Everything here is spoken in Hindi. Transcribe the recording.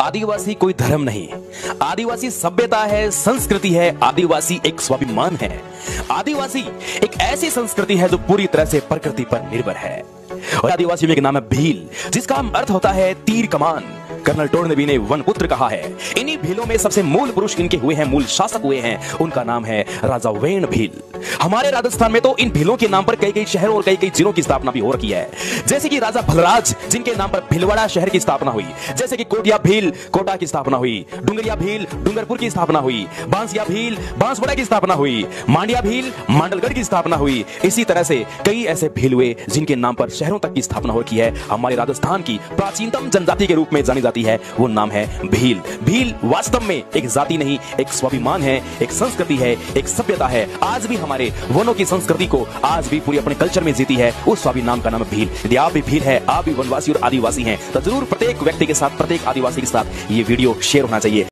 आदिवासी कोई धर्म नहीं। आदिवासी सभ्यता है, संस्कृति है, आदिवासी एक स्वाभिमान है। आदिवासी एक ऐसी संस्कृति है जो पूरी तरह से प्रकृति पर निर्भर है। और आदिवासी में एक नाम है भील, जिसका अर्थ होता है तीर कमान। कर्नल टोर्नबी ने वन पुत्र कहा है, इन्हीं भीलों में सबसे मूल पुरुष इनके हुए हैं, मूल शासक हुए हैं। उनका नाम है राजा वेण भील हमारे राजस्थान में तो इन भीलों के नाम पर कई कई शहरों और कई कई जिलों की स्थापना भी हो रखी है। जैसे कि राजा भलराज, जिनके नाम पर भीलवाड़ा शहर की स्थापना हुई। जैसे कि कोटिया भील, कोटा की स्थापना हुई। डुंगरिया भील, डुंगरपुर की स्थापना हुई। बांसिया भील, बांसवाड़ा की स्थापना हुई। मांडिया भील, मांडलगढ़ की स्थापना हुई। इसी तरह से कई ऐसे भील हुए, जिनके नाम पर शहरों तक की स्थापना हो रखी है। हमारे राजस्थान की प्राचीनतम जनजाति के रूप में जानी जाती है। वो नाम है भील। भील वास्तव में एक जाति नहीं, एक स्वाभिमान है, एक संस्कृति है, एक सभ्यता है। आज भी हमारे वनों की संस्कृति को आज भी पूरी अपने कल्चर में जीती है। उस स्वाभिमान का नाम भील। यदि आप भी भील है, आप भी वनवासी और आदिवासी हैं तो ज़रूर प्रत्येक व्यक्ति के साथ, प्रत्येक आदिवासी के साथ ये वीडियो शेयर होना चाहिए।